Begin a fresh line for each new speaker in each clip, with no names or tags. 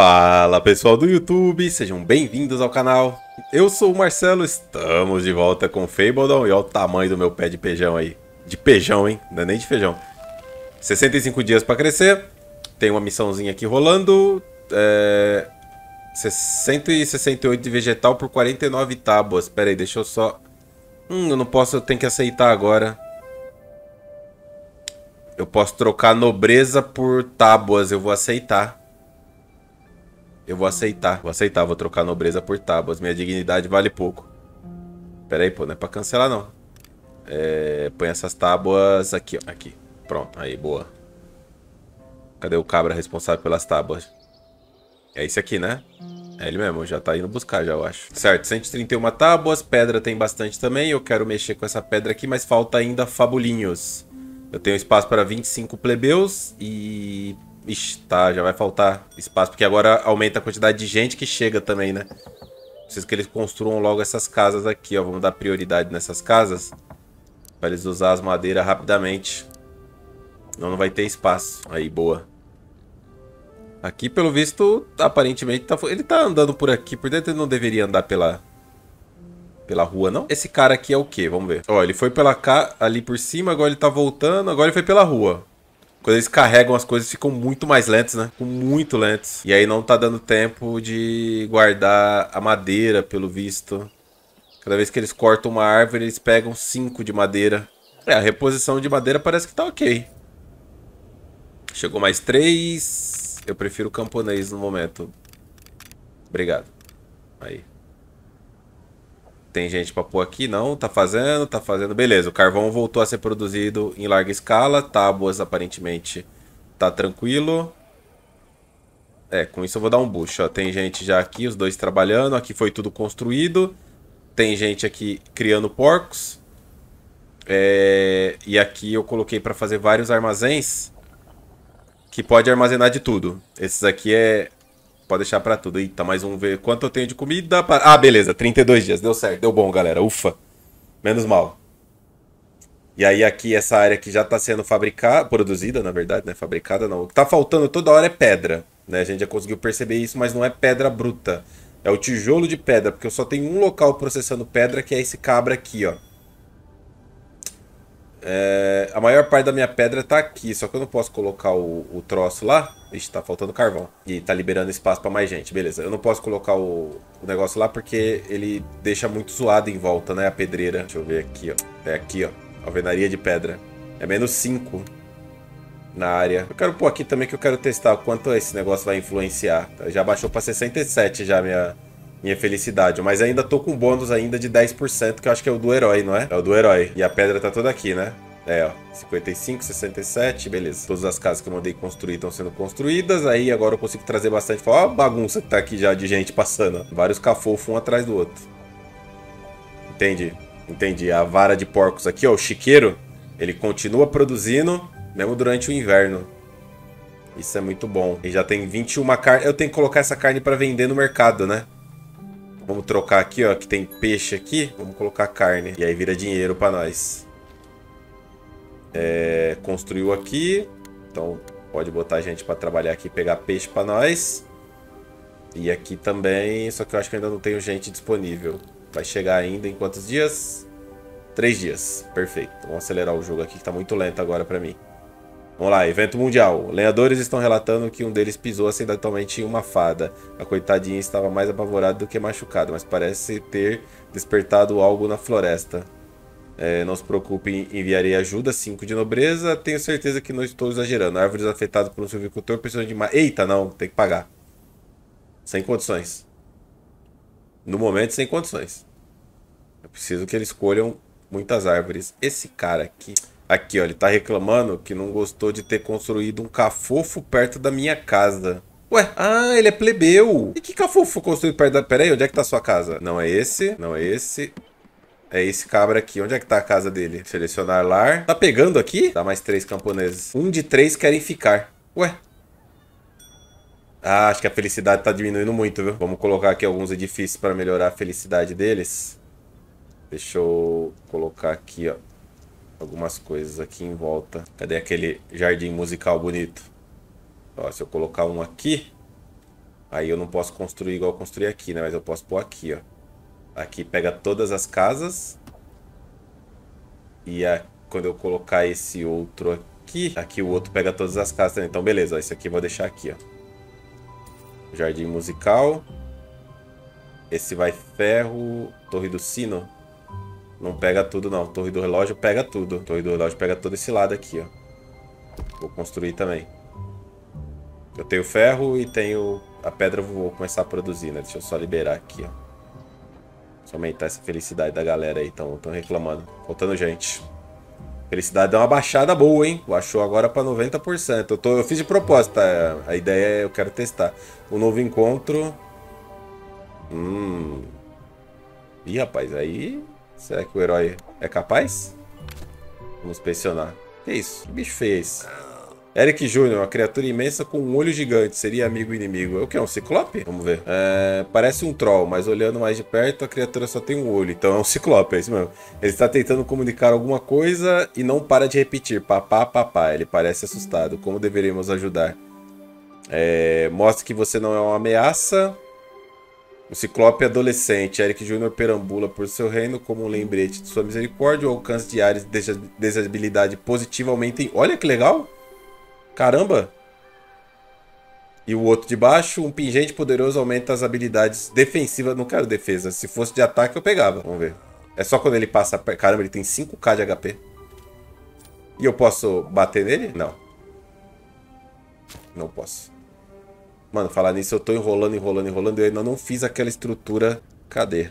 Fala pessoal do YouTube, sejam bem-vindos ao canal. Eu sou o Marcelo, estamos de volta com Fabledon e olha o tamanho do meu pé de feijão aí. De feijão, hein? Não é nem de feijão. 65 dias para crescer, tem uma missãozinha aqui rolando. É... 168 de vegetal por 49 tábuas. Pera aí, deixa eu só... Hum, eu não posso, eu tenho que aceitar agora. Eu posso trocar nobreza por tábuas, eu vou aceitar. Eu vou aceitar. Vou aceitar, vou trocar nobreza por tábuas. Minha dignidade vale pouco. Pera aí, pô, não é pra cancelar, não. É, põe essas tábuas aqui, ó. Aqui. Pronto, aí, boa. Cadê o cabra responsável pelas tábuas? É esse aqui, né? É ele mesmo, já tá indo buscar já, eu acho. Certo, 131 tábuas, pedra tem bastante também. Eu quero mexer com essa pedra aqui, mas falta ainda fabulinhos. Eu tenho espaço para 25 plebeus e Ixi, tá, já vai faltar espaço, porque agora aumenta a quantidade de gente que chega também, né? Preciso que eles construam logo essas casas aqui, ó. Vamos dar prioridade nessas casas. Para eles usar as madeiras rapidamente. Não, não vai ter espaço. Aí, boa. Aqui, pelo visto, aparentemente, tá, ele tá andando por aqui. Por dentro ele não deveria andar pela, pela rua, não? Esse cara aqui é o quê? Vamos ver. Ó, ele foi pela ali por cima, agora ele tá voltando. Agora ele foi pela rua. Quando eles carregam as coisas ficam muito mais lentos, né? Ficam muito lentos. E aí não tá dando tempo de guardar a madeira, pelo visto. Cada vez que eles cortam uma árvore, eles pegam cinco de madeira. É, a reposição de madeira parece que tá ok. Chegou mais três. Eu prefiro camponês no momento. Obrigado. Aí. Tem gente pra pôr aqui? Não, tá fazendo, tá fazendo. Beleza, o carvão voltou a ser produzido em larga escala. Tábuas, aparentemente, tá tranquilo. É, com isso eu vou dar um ó. Tem gente já aqui, os dois trabalhando. Aqui foi tudo construído. Tem gente aqui criando porcos. É... E aqui eu coloquei para fazer vários armazéns. Que pode armazenar de tudo. Esses aqui é Pode deixar pra tudo. Eita, mais um ver quanto eu tenho de comida. Para... Ah, beleza. 32 dias. Deu certo. Deu bom, galera. Ufa. Menos mal. E aí aqui essa área que já está sendo fabricada, produzida, na verdade, né? Fabricada não. O que tá faltando toda hora é pedra, né? A gente já conseguiu perceber isso, mas não é pedra bruta. É o tijolo de pedra, porque eu só tenho um local processando pedra, que é esse cabra aqui, ó. É, a maior parte da minha pedra tá aqui, só que eu não posso colocar o, o troço lá. Ixi, tá faltando carvão. E tá liberando espaço pra mais gente, beleza. Eu não posso colocar o, o, negócio lá porque ele deixa muito zoado em volta, né? A pedreira. Deixa eu ver aqui, ó. É aqui, ó. Alvenaria de pedra. É menos 5 na área. Eu quero pôr aqui também que eu quero testar o quanto esse negócio vai influenciar. Já baixou pra 67 já minha, minha felicidade. Mas ainda tô com bônus ainda de 10%, que eu acho que é o do herói, não é? É o do herói. E a pedra tá toda aqui, né? É, ó. 55, 67, beleza. Todas as casas que eu mandei construir estão sendo construídas. Aí agora eu consigo trazer bastante. Ó a bagunça que tá aqui já de gente passando. Ó. Vários cafofos um atrás do outro. Entendi. Entendi. A vara de porcos aqui, ó. O chiqueiro, ele continua produzindo mesmo durante o inverno. Isso é muito bom. E já tem 21 carnes. Eu tenho que colocar essa carne para vender no mercado, né? Vamos trocar aqui, ó, que tem peixe aqui. Vamos colocar carne. E aí vira dinheiro para nós. É, construiu aqui. Então pode botar gente para trabalhar aqui e pegar peixe para nós. E aqui também, só que eu acho que ainda não tenho gente disponível. Vai chegar ainda em quantos dias? Três dias. Perfeito. Vamos acelerar o jogo aqui que tá muito lento agora para mim. Vamos lá, evento mundial. Lenhadores estão relatando que um deles pisou acidentalmente em uma fada. A coitadinha estava mais apavorada do que machucada, mas parece ter despertado algo na floresta. É, não se preocupe, enviarei ajuda, 5 de nobreza. Tenho certeza que não estou exagerando. Árvores afetadas por um silvicultor precisam de mais. Eita, não, tem que pagar. Sem condições. No momento, sem condições. Eu preciso que eles escolham muitas árvores. Esse cara aqui. Aqui, ó, ele tá reclamando que não gostou de ter construído um cafofo perto da minha casa. Ué, ah, ele é plebeu. E que cafofo construído perto da... Pera aí, onde é que tá a sua casa? Não é esse, não é esse. É esse cabra aqui. Onde é que tá a casa dele? Selecionar lar. Tá pegando aqui? Tá mais três camponeses. Um de três querem ficar. Ué. Ah, acho que a felicidade tá diminuindo muito, viu? Vamos colocar aqui alguns edifícios para melhorar a felicidade deles. Deixa eu colocar aqui, ó algumas coisas aqui em volta. Cadê aquele jardim musical bonito? Ó, se eu colocar um aqui, Aí eu não posso construir igual eu construí aqui, né? Mas eu posso pôr aqui, ó. Aqui pega todas as casas. E a, quando eu colocar esse outro aqui, aqui o outro pega todas as casas também. Então beleza, ó, esse aqui eu vou deixar aqui, ó. Jardim musical. Esse vai ferro. Torre do sino. Não pega tudo não. Torre do relógio pega tudo. Torre do relógio pega todo esse lado aqui, ó. Vou construir também. Eu tenho ferro e tenho a pedra vou começar a produzir, né? Deixa eu só liberar aqui, ó. Só aumentar essa felicidade da galera aí. Estão reclamando. Faltando gente. Felicidade deu uma baixada boa, hein? Baixou agora pra 90%. Eu, tô, eu fiz de propósito, tá? A ideia é eu quero testar. O novo encontro... Hum... Ih, rapaz, aí... Será que o herói é capaz? Vamos pressionar. Que isso? Que bicho fez? Eric Jr., uma criatura imensa com um olho gigante. Seria amigo inimigo? É o que? É um ciclope? Vamos ver. É, parece um troll, mas olhando mais de perto, a criatura só tem um olho. Então é um ciclope, é isso mesmo. Ele está tentando comunicar alguma coisa e não para de repetir. Papá, papá. Ele parece assustado. Como deveríamos ajudar? É, mostre que você não é uma ameaça. O Ciclope adolescente, Eric Jr. perambula por seu reino como um lembrete de sua misericórdia. O alcance de áreas de desabilidade positivamente. Olha que legal! Caramba! E o outro de baixo, um pingente poderoso aumenta as habilidades defensivas. Não quero defesa. Se fosse de ataque, eu pegava. Vamos ver. É só quando ele passa... Caramba, ele tem 5k de HP. E eu posso bater nele? Não. Não posso. Mano, falar nisso, eu tô enrolando, enrolando, enrolando. Eu ainda não fiz aquela estrutura. Cadê?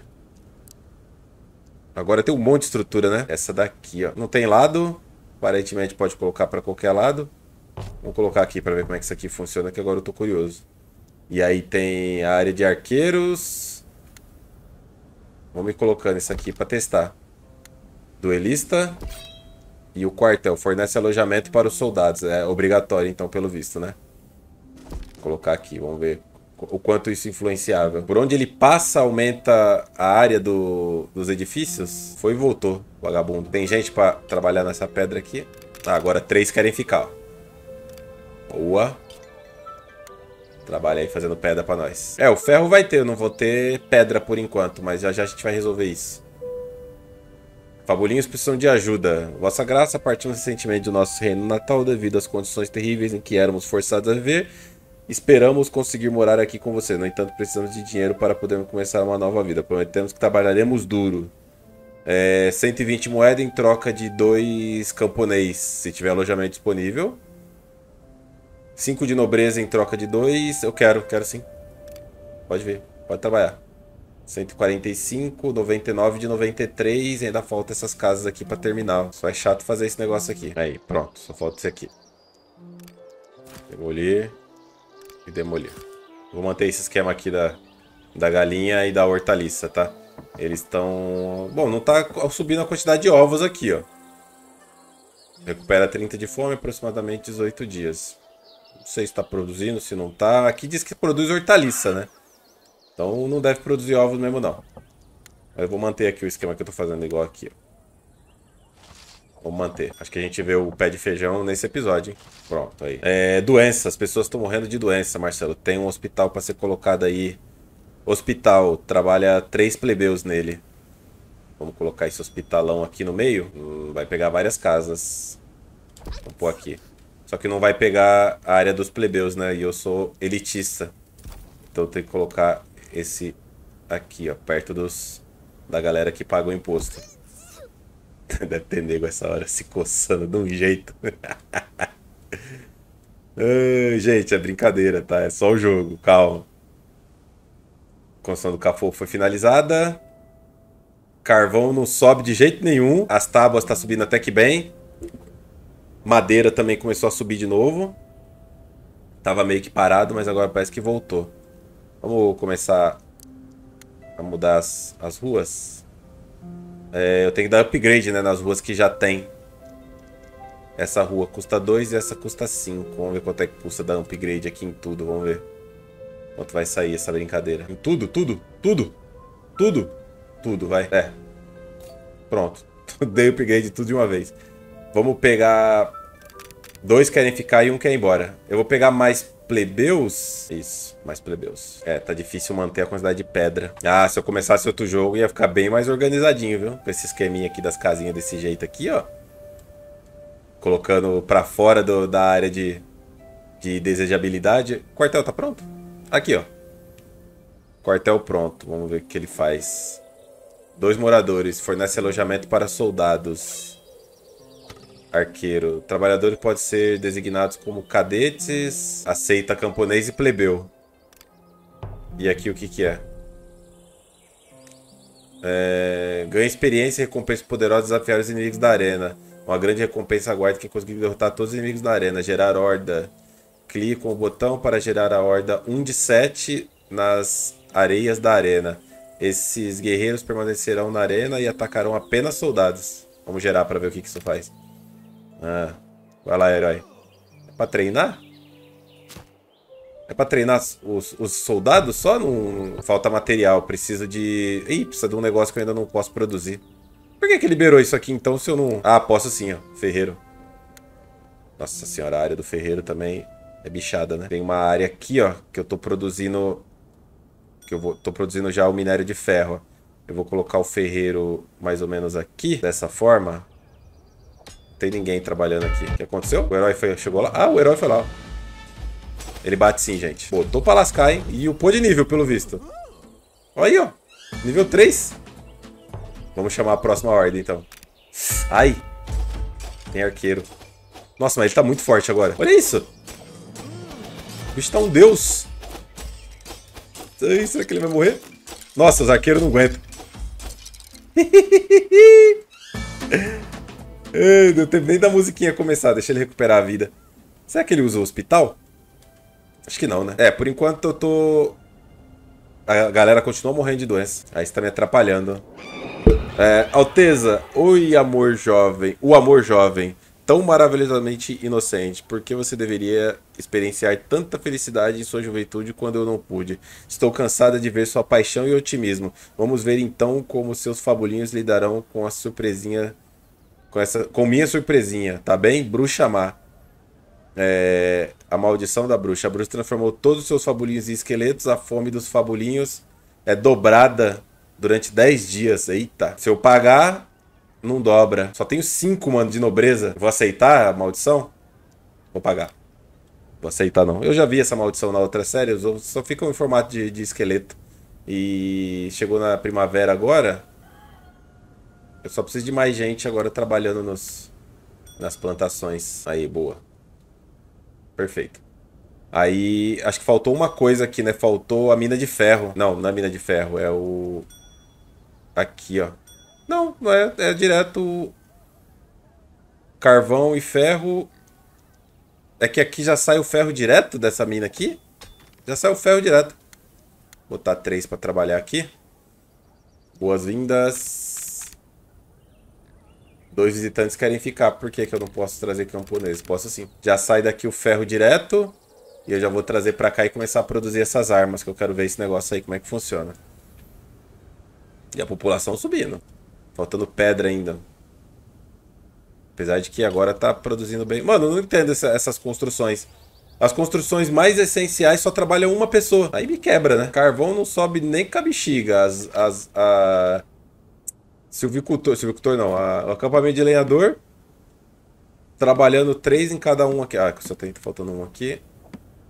Agora tem um monte de estrutura, né? Essa daqui, ó. Não tem lado. Aparentemente pode colocar pra qualquer lado. Vamos colocar aqui para ver como é que isso aqui funciona, que agora eu tô curioso. E aí tem a área de arqueiros. Vamos ir colocando isso aqui para testar. Duelista. E o quartel fornece alojamento para os soldados. É obrigatório, então, pelo visto, né? Colocar aqui, vamos ver o quanto isso influenciava. Por onde ele passa, aumenta a área do, dos edifícios. Foi e voltou, vagabundo. Tem gente para trabalhar nessa pedra aqui. Ah, agora três querem ficar, ó. Boa. Trabalha aí fazendo pedra pra nós. É, o ferro vai ter. Eu não vou ter pedra por enquanto, mas já já a gente vai resolver isso. Fabulinhos precisam de ajuda. Vossa graça, partimos recentemente do nosso reino natal devido às condições terríveis em que éramos forçados a viver. Esperamos conseguir morar aqui com você. No entanto, precisamos de dinheiro para podermos começar uma nova vida. Prometemos que trabalharemos duro. É, 120 moedas em troca de dois camponês, se tiver alojamento disponível. 5 de nobreza em troca de 2. Eu quero, quero sim. Pode ver, pode trabalhar. 145, 99 de 93. E ainda falta essas casas aqui pra terminar. Só é chato fazer esse negócio aqui. Aí, pronto. Só falta esse aqui. Demolir. E demolir. Vou manter esse esquema aqui da, da galinha e da hortaliça, tá? Eles estão... Bom, não tá subindo a quantidade de ovos aqui, ó. Recupera 30 de fome, aproximadamente 18 dias. Não sei se está produzindo, se não está. Aqui diz que produz hortaliça, né? Então não deve produzir ovos mesmo, não. Mas eu vou manter aqui o esquema que eu estou fazendo igual aqui. Ó. Vou manter. Acho que a gente vê o pé de feijão nesse episódio, hein? Pronto, aí. É, doença. As pessoas estão morrendo de doença, Marcelo. Tem um hospital para ser colocado aí. Hospital. Trabalha três plebeus nele. Vamos colocar esse hospitalão aqui no meio. Vai pegar várias casas. Vamos pôr aqui. Só que não vai pegar a área dos plebeus, né? E eu sou elitista. Então tenho que colocar esse aqui, ó. Perto dos da galera que paga o imposto. Deve ter nego essa hora se coçando de um jeito. Gente, é brincadeira, tá? É só o jogo, calma. Construção do Cafô foi finalizada. Carvão não sobe de jeito nenhum. As tábuas tá subindo até que bem. Madeira também começou a subir de novo. Tava meio que parado, mas agora parece que voltou. Vamos começar a mudar as, as ruas. É, eu tenho que dar upgrade né, nas ruas que já tem. Essa rua custa 2 e essa custa 5. Vamos ver quanto é que custa dar upgrade aqui em tudo. Vamos ver. Quanto vai sair essa brincadeira. Em tudo, tudo, tudo, tudo, tudo, vai. É. Pronto. Dei upgrade tudo de uma vez. Vamos pegar Dois querem ficar e um quer ir embora. Eu vou pegar mais plebeus. Isso, mais plebeus. É, tá difícil manter a quantidade de pedra. Ah, se eu começasse outro jogo, ia ficar bem mais organizadinho, viu? Com esse esqueminha aqui das casinhas desse jeito aqui, ó. Colocando pra fora do, da área de, de desejabilidade. Quartel tá pronto? Aqui, ó. Quartel pronto. Vamos ver o que ele faz. Dois moradores. Fornece alojamento para soldados. Arqueiro. Trabalhadores podem ser designados como cadetes. Aceita camponês e plebeu. E aqui o que que é? é... Ganha experiência e recompensa poderosa desafiar os inimigos da arena. Uma grande recompensa aguarda quem conseguir derrotar todos os inimigos da arena. Gerar horda. Clique com o botão para gerar a horda 1 de 7 nas areias da arena. Esses guerreiros permanecerão na arena e atacarão apenas soldados. Vamos gerar para ver o que, que isso faz. Ah, vai lá, herói. É pra treinar? É pra treinar os, os soldados só? Não falta material. Precisa de... Ih, precisa de um negócio que eu ainda não posso produzir. Por que que liberou isso aqui então se eu não... Ah, posso sim, ó. Ferreiro. Nossa senhora, a área do ferreiro também é bichada, né? Tem uma área aqui, ó, que eu tô produzindo que eu vou, tô produzindo já o minério de ferro. Eu vou colocar o ferreiro mais ou menos aqui, dessa forma. Tem ninguém trabalhando aqui. O que aconteceu? O herói foi, chegou lá. Ah, o herói foi lá. Ele bate sim, gente. Botou pra lascar, hein? E upou de nível, pelo visto. Olha aí, ó. Nível 3. Vamos chamar a próxima ordem, então. Ai. Tem arqueiro. Nossa, mas ele tá muito forte agora. Olha isso. O bicho tá um deus. Será que ele vai morrer? Nossa, os arqueiros não aguentam. Deu tempo nem da musiquinha começar, deixa ele recuperar a vida. Será que ele usa o hospital? Acho que não, né? É, por enquanto eu tô... A galera continua morrendo de doença. Aí está me atrapalhando. É, Alteza, oi amor jovem. O amor jovem tão maravilhosamente inocente? Por que você deveria experienciar tanta felicidade em sua juventude quando eu não pude? Estou cansada de ver sua paixão e otimismo. Vamos ver então como seus fabulinhos lidarão com a surpresinha. Com, essa, com minha surpresinha, tá bem? Bruxa má. É, a maldição da bruxa. A bruxa transformou todos os seus fabulinhos em esqueletos. A fome dos fabulinhos é dobrada durante 10 dias. Eita. Se eu pagar, não dobra. Só tenho 5, mano, de nobreza. Vou aceitar a maldição? Vou pagar. Vou aceitar, não. Eu já vi essa maldição na outra série. Só ficam em formato de, de esqueleto. E chegou na primavera agora. Eu só preciso de mais gente agora trabalhando nos, nas plantações. Aí, boa. Perfeito. Aí, acho que faltou uma coisa aqui, né? Faltou a mina de ferro. Não, não é mina de ferro. É o... Aqui, ó. Não, não é. É direto carvão e ferro. É que aqui já sai o ferro direto dessa mina aqui. Já sai o ferro direto. Vou botar três para trabalhar aqui. Boas-vindas. Dois visitantes querem ficar. Por que, que eu não posso trazer camponês? Posso sim. Já sai daqui o ferro direto. E eu já vou trazer para cá e começar a produzir essas armas. Que eu quero ver esse negócio aí, como é que funciona. E a população subindo. Faltando pedra ainda. Apesar de que agora tá produzindo bem. Mano, eu não entendo essa, essas construções. As construções mais essenciais só trabalham uma pessoa. Aí me quebra, né? Carvão não sobe nem com a bexiga. As, as, a... Silvicultor, silvicultor não. A, o acampamento de lenhador. Trabalhando três em cada um aqui. Ah, só tem tá faltando um aqui.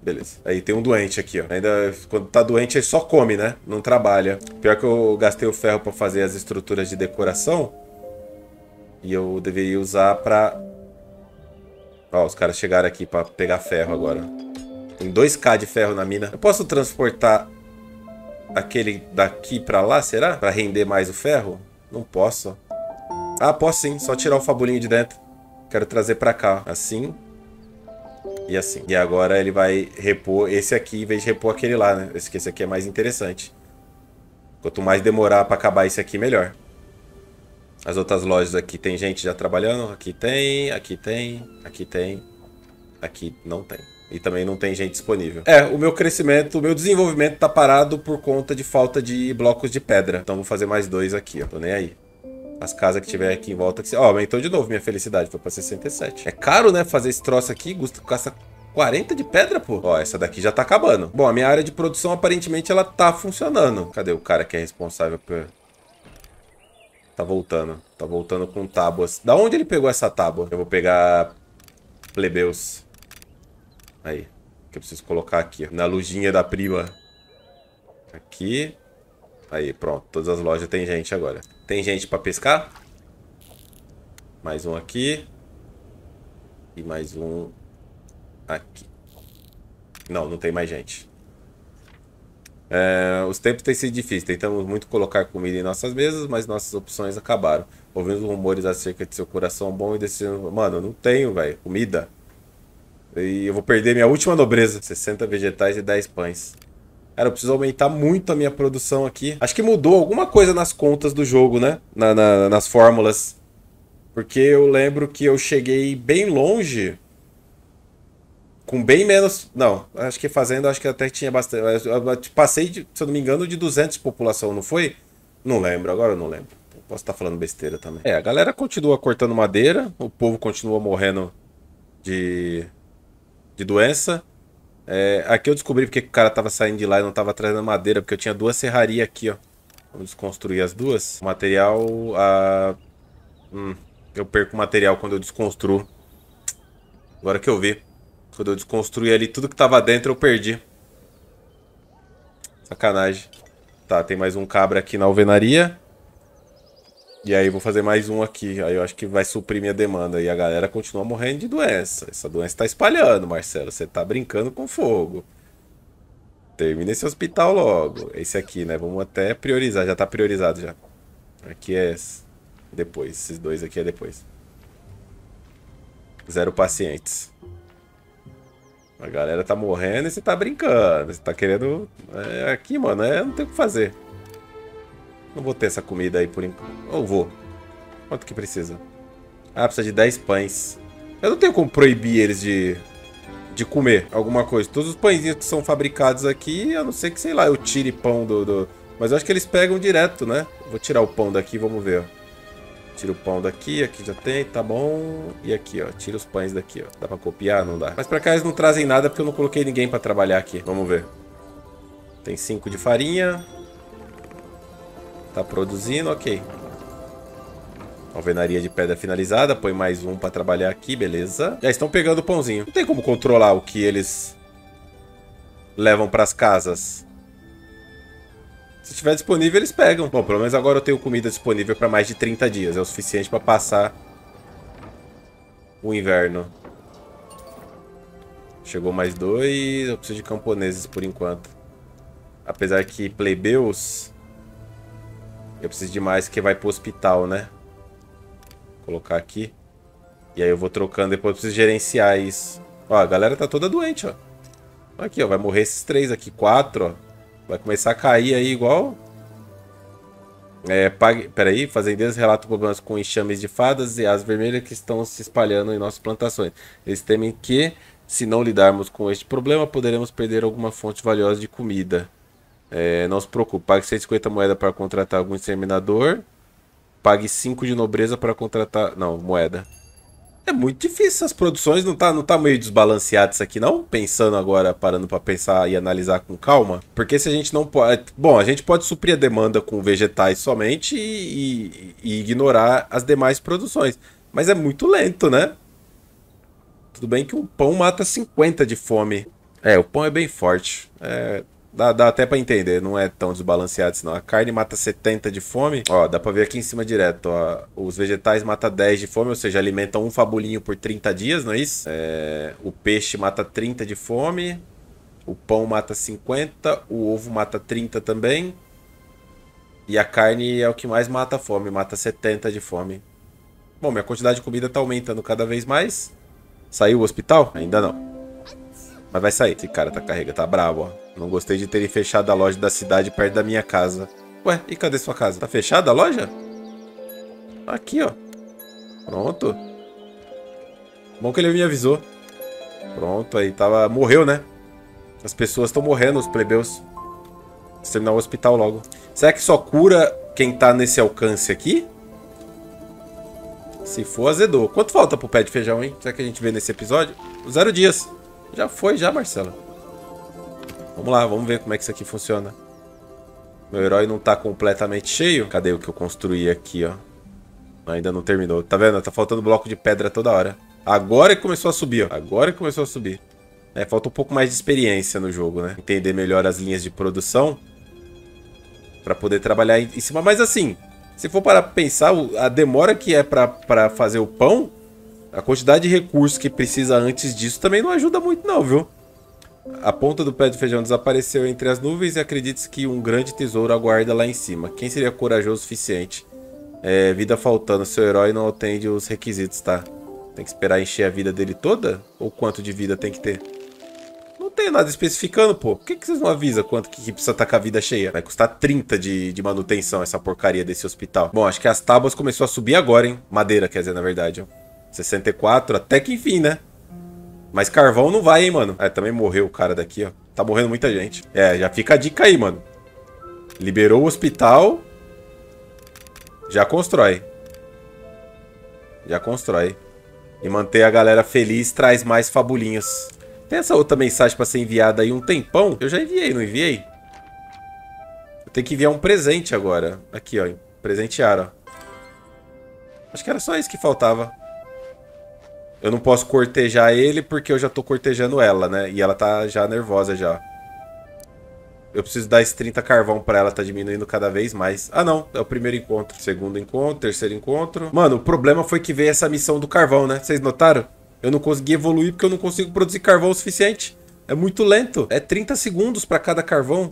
Beleza. Aí tem um doente aqui, ó. Ainda quando tá doente, ele só come, né? Não trabalha. Pior que eu gastei o ferro para fazer as estruturas de decoração. E eu deveria usar pra... Ó, os caras chegaram aqui para pegar ferro agora. Tem 2k de ferro na mina. Eu posso transportar aquele daqui pra lá, será? Pra render mais o ferro? Não posso. Ah, posso sim. Só tirar o fabulinho de dentro. Quero trazer pra cá. Assim. E assim. E agora ele vai repor esse aqui em vez de repor aquele lá, né? Esse, esse aqui é mais interessante. Quanto mais demorar para acabar esse aqui, melhor. As outras lojas aqui tem gente já trabalhando. Aqui tem, aqui tem, aqui tem. Aqui não tem. E também não tem gente disponível. É, o meu crescimento, o meu desenvolvimento tá parado por conta de falta de blocos de pedra. Então vou fazer mais dois aqui, ó. Tô nem aí. As casas que tiver aqui em volta. Ó, oh, aumentou de novo minha felicidade. Foi pra 67. É caro, né? Fazer esse troço aqui. Custa 40 de pedra, pô. Ó, essa daqui já tá acabando. Bom, a minha área de produção, aparentemente, ela tá funcionando. Cadê o cara que é responsável por... Tá voltando. Tá voltando com tábuas. Da onde ele pegou essa tábua? Eu vou pegar... Plebeus. Aí. Que eu preciso colocar aqui. Na lujinha da prima. Aqui. Aí, pronto. Todas as lojas tem gente agora. Tem gente pra pescar? Mais um aqui. E mais um aqui. Não, não tem mais gente. É, os tempos têm sido difíceis. Tentamos muito colocar comida em nossas mesas, mas nossas opções acabaram. Ouvimos rumores acerca de seu coração bom e decidimos... Mano, não tenho, velho. Comida. E eu vou perder minha última nobreza. 60 vegetais e 10 pães. Cara, eu preciso aumentar muito a minha produção aqui. Acho que mudou alguma coisa nas contas do jogo, né? Na, na, nas fórmulas. Porque eu lembro que eu cheguei bem longe com bem menos. Não, acho que fazendo, acho que até tinha bastante. Eu passei, de, se eu não me engano, de 200 de população, não foi? Não lembro, agora eu não lembro. Posso estar falando besteira também. É, a galera continua cortando madeira, o povo continua morrendo de, de doença. É, aqui eu descobri porque o cara tava saindo de lá e não tava trazendo madeira, porque eu tinha duas serrarias aqui, ó. Vamos desconstruir as duas. O material. A... Hum, eu perco material quando eu desconstruo. Agora que eu vi. Quando eu desconstruí ali tudo que tava dentro, eu perdi. Sacanagem. Tá, tem mais um cabra aqui na alvenaria. E aí vou fazer mais um aqui. Aí eu acho que vai suprir minha demanda. E a galera continua morrendo de doença. Essa doença tá espalhando, Marcelo. Você tá brincando com fogo. Termina esse hospital logo. Esse aqui, né? Vamos até priorizar. Já tá priorizado já. Aqui é depois. Esses dois aqui é depois. Zero pacientes. A galera tá morrendo e você tá brincando. Você tá querendo. É, aqui, mano, é, não tem o que fazer. Não vou ter essa comida aí por enquanto. Ou vou. Quanto que precisa? Ah, precisa de 10 pães. Eu não tenho como proibir eles de, de comer alguma coisa. Todos os pãezinhos que são fabricados aqui, a não ser que, sei lá, eu tire pão do, do... Mas eu acho que eles pegam direto, né? Vou tirar o pão daqui, vamos ver, ó. Tira o pão daqui, aqui já tem, tá bom. E aqui, ó, tira os pães daqui, ó. Dá pra copiar? Não dá. Mas pra cá eles não trazem nada porque eu não coloquei ninguém pra trabalhar aqui. Vamos ver. Tem cinco de farinha. Tá produzindo, ok. Alvenaria de pedra finalizada. Põe mais um pra trabalhar aqui, beleza. Já estão pegando o pãozinho. Não tem como controlar o que eles levam pras casas. Se estiver disponível, eles pegam. Bom, pelo menos agora eu tenho comida disponível para mais de 30 dias. É o suficiente para passar o inverno. Chegou mais dois. Eu preciso de camponeses por enquanto. Apesar que plebeus... Eu preciso de mais que vai pro hospital, né? Vou colocar aqui. E aí eu vou trocando. Depois eu preciso gerenciar isso. Ó, a galera tá toda doente, ó. Aqui, ó. Vai morrer esses três aqui. Quatro, ó. Vai começar a cair aí igual... É, pague... Peraí, fazendeiros relatam problemas com enxames de fadas e as vermelhas que estão se espalhando em nossas plantações. Eles temem que, se não lidarmos com este problema, poderemos perder alguma fonte valiosa de comida. É, não se preocupe, pague 150 moedas para contratar algum exterminador. Pague 5 de nobreza para contratar... Não, moeda. É muito difícil essas produções, não tá, não tá meio desbalanceado isso aqui não? Pensando agora, parando para pensar e analisar com calma. Porque se a gente não pode... Bom, a gente pode suprir a demanda com vegetais somente e, e, e ignorar as demais produções. Mas é muito lento, né? Tudo bem que um pão mata 50 de fome. É, o pão é bem forte. É, Dá, dá até pra entender, não é tão desbalanceado senão. A carne mata 70 de fome. Ó, dá pra ver aqui em cima direto, ó. Os vegetais matam 10 de fome, ou seja, alimentam um fabulinho por 30 dias, não é isso? É, o peixe mata 30 de fome. O pão mata 50. O ovo mata 30 também. E a carne é o que mais mata a fome, mata 70 de fome. Bom, minha quantidade de comida tá aumentando cada vez mais. Saiu o hospital? Ainda não. Mas vai sair. Esse cara tá carregando, tá bravo, ó. Não gostei de terem fechado a loja da cidade perto da minha casa. Ué, e cadê sua casa? Tá fechada a loja? Aqui, ó. Pronto. Bom que ele me avisou. Pronto, aí tava... Morreu, né? As pessoas estão morrendo, os plebeus. Terminar o hospital logo. Será que só cura quem tá nesse alcance aqui? Se for, azedou. Quanto falta pro pé de feijão, hein? Será que a gente vê nesse episódio? Zero dias. Já foi, já, Marcelo. Vamos lá, vamos ver como é que isso aqui funciona. Meu herói não tá completamente cheio. Cadê o que eu construí aqui, ó? Ainda não terminou. Tá vendo? Tá faltando bloco de pedra toda hora. Agora que começou a subir, ó. Agora que começou a subir. É, falta um pouco mais de experiência no jogo, né? Entender melhor as linhas de produção. Pra poder trabalhar em cima. Mas assim, se for para pensar, a demora que é pra, pra fazer o pão, a quantidade de recursos que precisa antes disso também não ajuda muito não, viu? A ponta do pé de feijão desapareceu entre as nuvens e acredite que um grande tesouro aguarda lá em cima. Quem seria corajoso o suficiente? É, vida faltando, seu herói não atende os requisitos, tá? Tem que esperar encher a vida dele toda? Ou quanto de vida tem que ter? Não tem nada especificando, pô. Por que, que vocês não avisam quanto que precisa estar com a vida cheia? Vai custar 30 de, de manutenção essa porcaria desse hospital. Bom, acho que as tábuas começou a subir agora, hein? Madeira, quer dizer, na verdade. 64, até que enfim, né? Mas carvão não vai, hein, mano. É, também morreu o cara daqui, ó. Tá morrendo muita gente. É, já fica a dica aí, mano. Liberou o hospital. Já constrói. Já constrói. E manter a galera feliz traz mais fabulinhos. Tem essa outra mensagem pra ser enviada aí um tempão. Eu já enviei, não enviei? Eu tenho que enviar um presente agora. Aqui, ó. Presentear, ó. Acho que era só isso que faltava. Eu não posso cortejar ele porque eu já tô cortejando ela, né? E ela tá já nervosa já. Eu preciso dar esse 30 carvão pra ela, tá diminuindo cada vez mais. Ah, não. É o primeiro encontro. Segundo encontro, terceiro encontro. Mano, o problema foi que veio essa missão do carvão, né? Vocês notaram? Eu não consegui evoluir porque eu não consigo produzir carvão o suficiente. É muito lento. É 30 segundos pra cada carvão.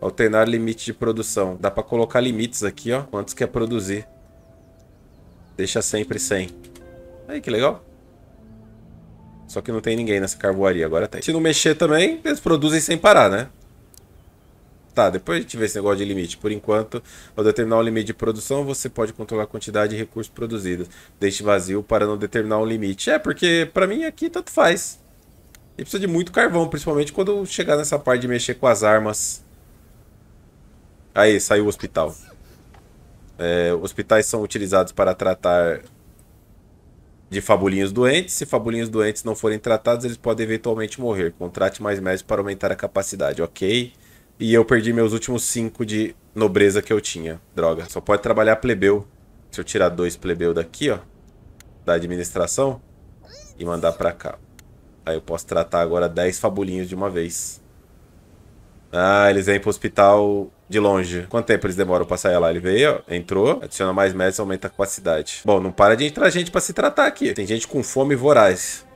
Alternar limite de produção. Dá pra colocar limites aqui, ó. Quantos quer produzir. Deixa sempre 100. Aí, que legal. Só que não tem ninguém nessa carvoaria, agora tem. Se não mexer também, eles produzem sem parar, né? Tá, depois a gente vê esse negócio de limite. Por enquanto, ao determinar o limite de produção, você pode controlar a quantidade de recursos produzidos. Deixe vazio para não determinar um limite. É, porque pra mim aqui tanto faz. E precisa de muito carvão, principalmente quando chegar nessa parte de mexer com as armas. Aí, saiu o hospital. É, hospitais são utilizados para tratar de fabulinhos doentes. Se fabulinhos doentes não forem tratados, eles podem eventualmente morrer. Contrate mais médicos para aumentar a capacidade, ok? E eu perdi meus últimos 5 de nobreza que eu tinha. Droga, só pode trabalhar plebeu. Se eu tirar dois plebeu daqui, ó, da administração, e mandar pra cá. Aí eu posso tratar agora 10 fabulinhos de uma vez. Ah, eles vêm pro hospital de longe. Quanto tempo eles demoram pra sair lá? Ele veio, entrou, adiciona mais médicos, aumenta a capacidade. Bom, não para de entrar gente pra se tratar aqui. Tem gente com fome voraz.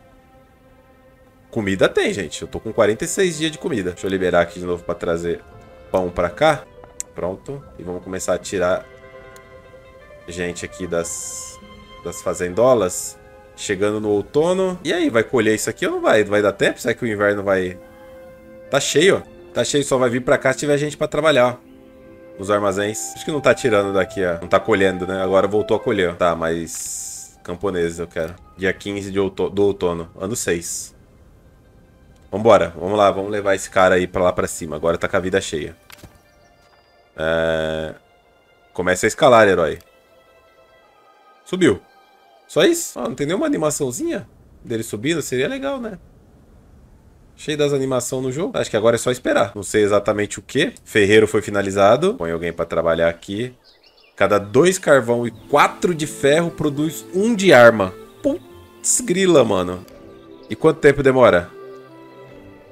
Comida tem, gente. Eu tô com 46 dias de comida. Deixa eu liberar aqui de novo pra trazer pão pra cá. Pronto. E vamos começar a tirar gente aqui das, das fazendolas. Chegando no outono. E aí, vai colher isso aqui ou não vai? Vai dar tempo? Será que o inverno vai... Tá cheio, ó. Tá cheio, só vai vir pra cá se tiver gente pra trabalhar, ó. Os armazéns. Acho que não tá tirando daqui, ó. Não tá colhendo, né? Agora voltou a colher, ó. Tá, mas... Camponeses eu quero. Dia 15 de outono, do outono. Ano 6. Vambora. Vamos lá. Vamos levar esse cara aí pra lá pra cima. Agora tá com a vida cheia. É... Começa a escalar, herói. Subiu. Só isso? Ah, não tem nenhuma animaçãozinha dele subindo? Seria legal, né? Cheio das animações no jogo. Acho que agora é só esperar. Não sei exatamente o que. Ferreiro foi finalizado. Põe alguém pra trabalhar aqui. Cada dois carvão e quatro de ferro produz um de arma. Putz, grila, mano. E quanto tempo demora?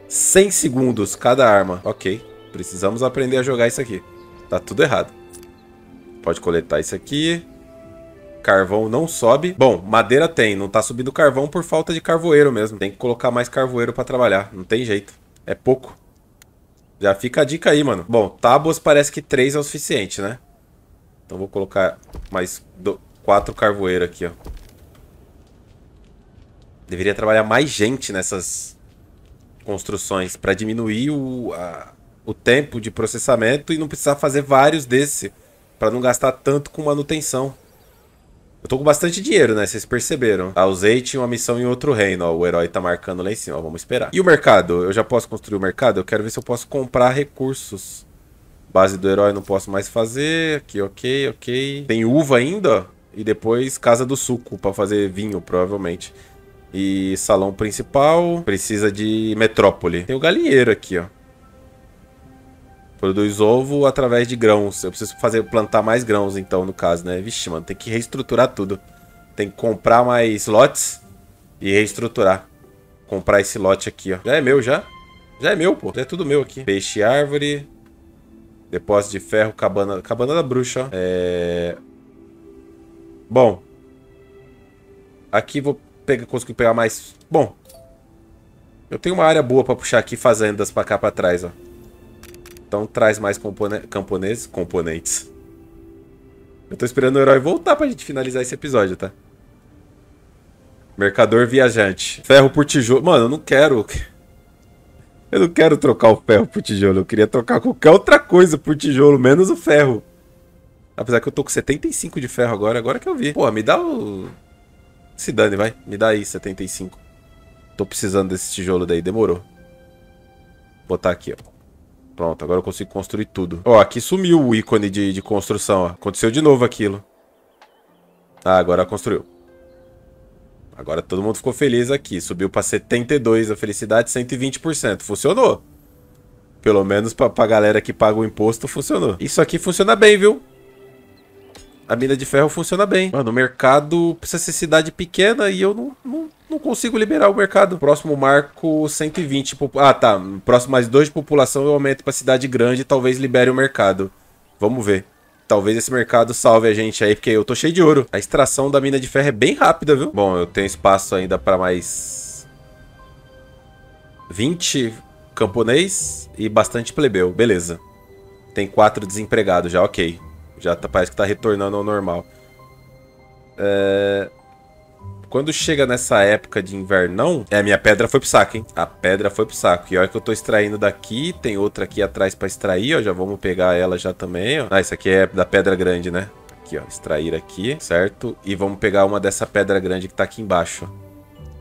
100 segundos cada arma. Ok. Precisamos aprender a jogar isso aqui. Tá tudo errado. Pode coletar isso aqui. Carvão não sobe. Bom, madeira tem. Não tá subindo carvão por falta de carvoeiro mesmo. Tem que colocar mais carvoeiro pra trabalhar. Não tem jeito. É pouco. Já fica a dica aí, mano. Bom, tábuas parece que três é o suficiente, né? Então vou colocar mais do... quatro carvoeiros aqui, ó. Deveria trabalhar mais gente nessas construções para diminuir o, a, o tempo de processamento e não precisar fazer vários desse para não gastar tanto com manutenção. Eu tô com bastante dinheiro, né? Vocês perceberam. A tinha uma missão em outro reino, ó. O herói tá marcando lá em cima, ó. Vamos esperar. E o mercado? Eu já posso construir o mercado? Eu quero ver se eu posso comprar recursos. Base do herói não posso mais fazer. Aqui, ok, ok. Tem uva ainda. E depois casa do suco pra fazer vinho, provavelmente. E salão principal precisa de metrópole. Tem o galinheiro aqui, ó. Produz ovo através de grãos. Eu preciso fazer plantar mais grãos, então, no caso, né? Vixe, mano, tem que reestruturar tudo. Tem que comprar mais lotes e reestruturar. Comprar esse lote aqui, ó. Já é meu, já? Já é meu, pô. Já é tudo meu aqui. Peixe árvore. Depósito de ferro, cabana, cabana da bruxa, ó. É... Bom. Aqui vou pegar, conseguir pegar mais... Bom. Eu tenho uma área boa pra puxar aqui fazendas pra cá pra trás, ó. Então traz mais camponeses, componentes. Eu tô esperando o herói voltar pra gente finalizar esse episódio, tá? Mercador viajante. Ferro por tijolo. Mano, eu não quero... Eu não quero trocar o ferro por tijolo. Eu queria trocar qualquer outra coisa por tijolo, menos o ferro. Apesar que eu tô com 75 de ferro agora, agora que eu vi. Pô, me dá o... Se dane, vai. Me dá aí 75. Tô precisando desse tijolo daí, demorou. Vou botar aqui, ó. Pronto, agora eu consigo construir tudo. Ó, aqui sumiu o ícone de, de construção, ó. Aconteceu de novo aquilo. Ah, agora construiu. Agora todo mundo ficou feliz aqui. Subiu para 72 a felicidade, 120%. Funcionou. Pelo menos pra, pra galera que paga o imposto, funcionou. Isso aqui funciona bem, viu? A mina de ferro funciona bem. Mano, o mercado precisa ser cidade pequena e eu não, não não consigo liberar o mercado. Próximo marco 120. Ah, tá. Próximo mais 2 de população eu aumento para cidade grande e talvez libere o mercado. Vamos ver. Talvez esse mercado salve a gente aí, porque eu tô cheio de ouro. A extração da mina de ferro é bem rápida, viu? Bom, eu tenho espaço ainda para mais 20 camponês e bastante plebeu. Beleza. Tem quatro desempregados já, ok. Já tá, parece que tá retornando ao normal. É... Quando chega nessa época de invernão, é, minha pedra foi pro saco, hein? A pedra foi pro saco. E olha que eu tô extraindo daqui, tem outra aqui atrás pra extrair, ó. Já vamos pegar ela já também, ó. Ah, isso aqui é da pedra grande, né? Aqui, ó. Extrair aqui, certo? E vamos pegar uma dessa pedra grande que tá aqui embaixo.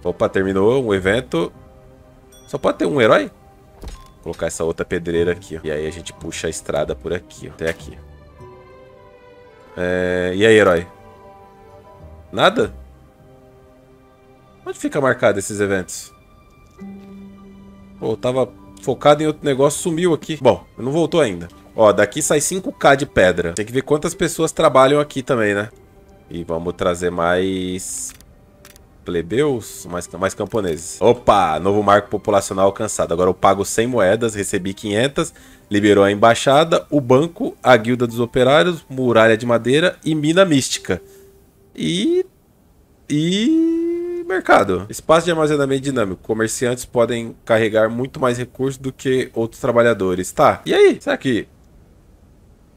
Opa, terminou um evento. Só pode ter um herói? Vou colocar essa outra pedreira aqui, ó. E aí a gente puxa a estrada por aqui, ó. Até aqui. É... E aí, herói? Nada? Onde fica marcado esses eventos? Pô, eu tava focado em outro negócio, sumiu aqui. Bom, não voltou ainda. Ó, daqui sai 5k de pedra. Tem que ver quantas pessoas trabalham aqui também, né? E vamos trazer mais plebeus, mais, mais camponeses. Opa, novo marco populacional alcançado. Agora eu pago 100 moedas, recebi 500, liberou a embaixada, o banco, a guilda dos operários, muralha de madeira e mina mística. E... E mercado. Espaço de armazenamento dinâmico. Comerciantes podem carregar muito mais recursos do que outros trabalhadores. Tá. E aí? Será que.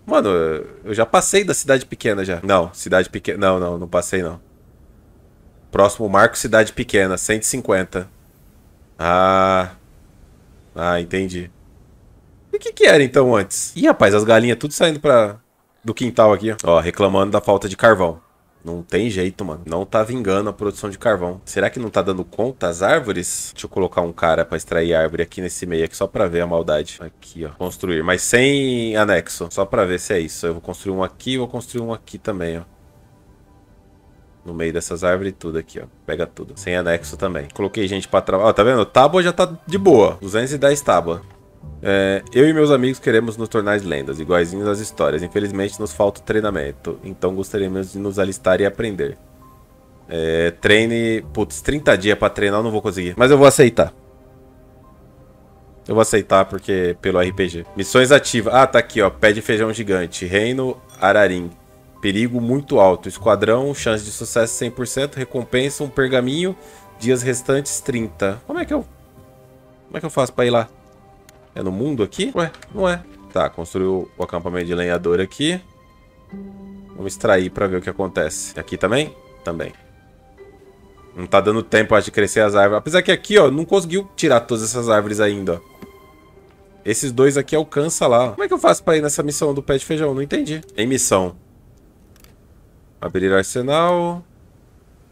Mano, eu já passei da cidade pequena já. Não, cidade pequena. Não, não, não passei não. Próximo marco, cidade pequena, 150. Ah. Ah, entendi. E o que que era então antes? Ih, rapaz, as galinhas tudo saindo pra... do quintal aqui, ó. Ó, reclamando da falta de carvão. Não tem jeito, mano. Não tá vingando a produção de carvão. Será que não tá dando conta as árvores? Deixa eu colocar um cara pra extrair árvore aqui nesse meio aqui, só pra ver a maldade. Aqui, ó. Construir, mas sem anexo. Só pra ver se é isso. Eu vou construir um aqui e vou construir um aqui também, ó. No meio dessas árvores e tudo aqui, ó. Pega tudo. Sem anexo também. Coloquei gente pra trabalhar. Ó, tá vendo? Tábua já tá de boa. 210 tábua. É, eu e meus amigos queremos nos tornar lendas, iguaizinhos às histórias. Infelizmente nos falta treinamento, então gostaríamos de nos alistar e aprender. É, treine. Putz, 30 dias pra treinar eu não vou conseguir. Mas eu vou aceitar. Eu vou aceitar porque pelo RPG. Missões ativas. Ah, tá aqui, ó. Pé de feijão gigante. Reino Ararim. Perigo muito alto. Esquadrão, chance de sucesso 100%. Recompensa um pergaminho. Dias restantes 30. Como é que eu. Como é que eu faço pra ir lá? É no mundo aqui? Ué, não é. Tá, construiu o acampamento de lenhador aqui. Vamos extrair pra ver o que acontece. Aqui também? Também. Não tá dando tempo, acho, de crescer as árvores. Apesar que aqui, ó, não conseguiu tirar todas essas árvores ainda, ó. Esses dois aqui alcança lá. Como é que eu faço pra ir nessa missão do pé de feijão? Não entendi. Em missão. Abrir arsenal.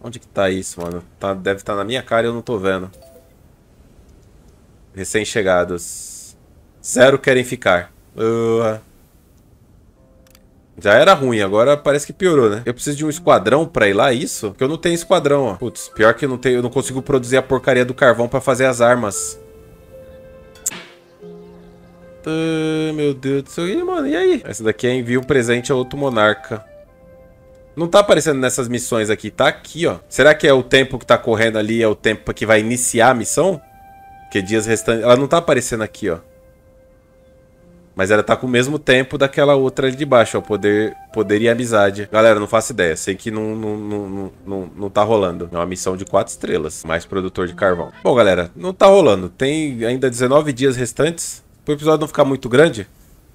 Onde que tá isso, mano? Tá, deve estar tá na minha cara e eu não tô vendo. Recém-chegados. Zero querem ficar. Uh. Já era ruim, agora parece que piorou, né? Eu preciso de um esquadrão pra ir lá, isso? Porque eu não tenho esquadrão, ó. Putz, pior que eu não, tenho, eu não consigo produzir a porcaria do carvão pra fazer as armas. Ah, meu Deus do céu. E, mano, e aí? Essa daqui é envia um presente a outro monarca. Não tá aparecendo nessas missões aqui, tá aqui, ó. Será que é o tempo que tá correndo ali, é o tempo que vai iniciar a missão? Porque dias restantes... Ela não tá aparecendo aqui, ó. Mas ela tá com o mesmo tempo daquela outra ali de baixo, ó. Poder, poder e amizade. Galera, não faço ideia. Sei que não, não, não, não, não tá rolando. É uma missão de quatro estrelas. Mais produtor de carvão. Bom, galera, não tá rolando. Tem ainda 19 dias restantes. Pro episódio não ficar muito grande,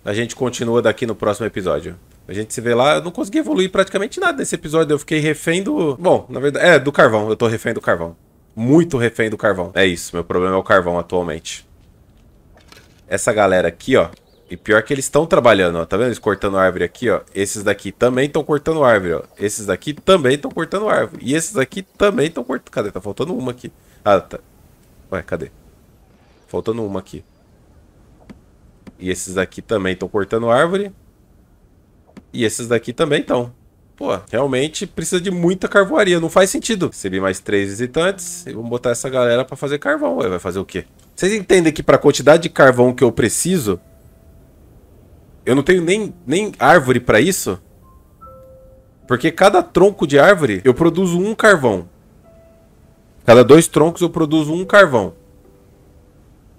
a gente continua daqui no próximo episódio. A gente se vê lá. Eu não consegui evoluir praticamente nada nesse episódio. Eu fiquei refém do. Bom, na verdade. É, do carvão. Eu tô refém do carvão. Muito refém do carvão. É isso. Meu problema é o carvão atualmente. Essa galera aqui, ó. E pior que eles estão trabalhando, ó. Tá vendo eles cortando árvore aqui, ó? Esses daqui também estão cortando árvore, ó. Esses daqui também estão cortando árvore. E esses daqui também estão cortando. Cadê? Tá faltando uma aqui. Ah, tá. Ué, cadê? Faltando uma aqui. E esses daqui também estão cortando árvore. E esses daqui também estão. Pô, realmente precisa de muita carvoaria. Não faz sentido. Recebi mais três visitantes e vamos botar essa galera para fazer carvão. Ué, vai fazer o quê? Vocês entendem que para a quantidade de carvão que eu preciso, eu não tenho nem, nem árvore para isso? Porque cada tronco de árvore eu produzo um carvão. Cada dois troncos eu produzo um carvão.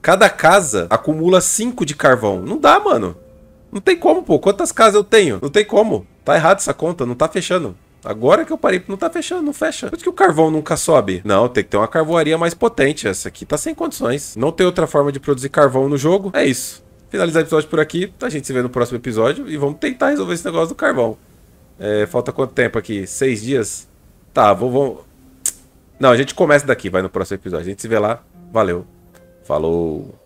Cada casa acumula cinco de carvão. Não dá, mano. Não tem como, pô. Quantas casas eu tenho? Não tem como. Tá errado essa conta, não tá fechando. Agora que eu parei, não tá fechando, não fecha. Por que o carvão nunca sobe? Não, tem que ter uma carvoaria mais potente. Essa aqui tá sem condições. Não tem outra forma de produzir carvão no jogo. É isso. Finalizar o episódio por aqui. A gente se vê no próximo episódio e vamos tentar resolver esse negócio do carvão. É, falta quanto tempo aqui? Seis dias? Tá, vou, vou... Não, a gente começa daqui, vai no próximo episódio. A gente se vê lá. Valeu. Falou.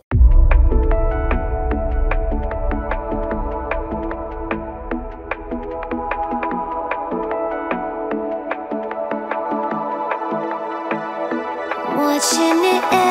Watching it end.